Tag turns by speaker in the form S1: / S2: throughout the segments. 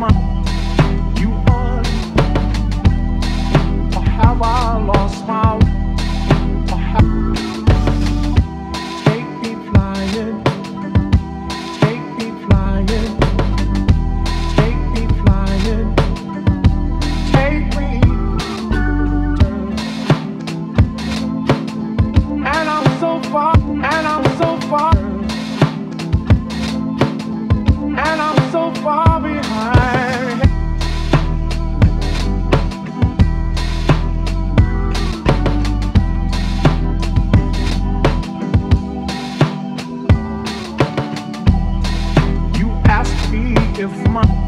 S1: Come on. if my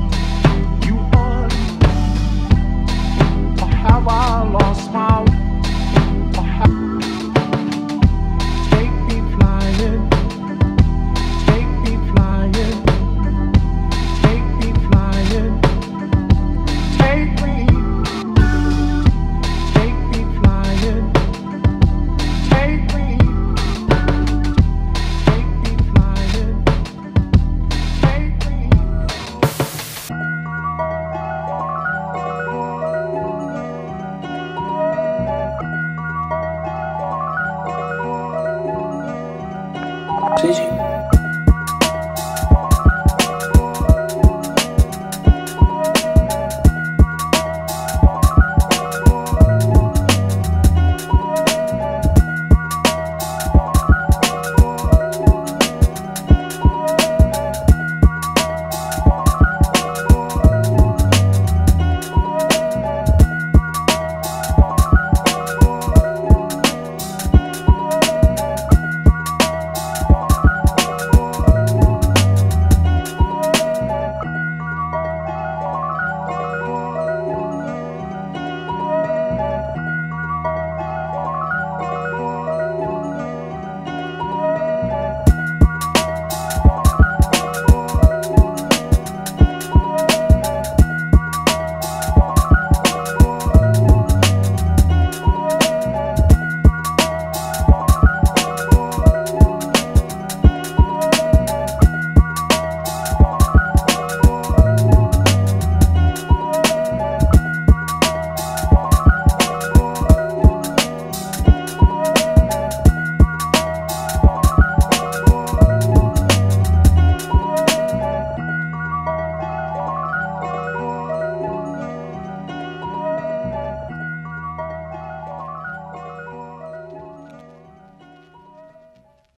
S1: 真行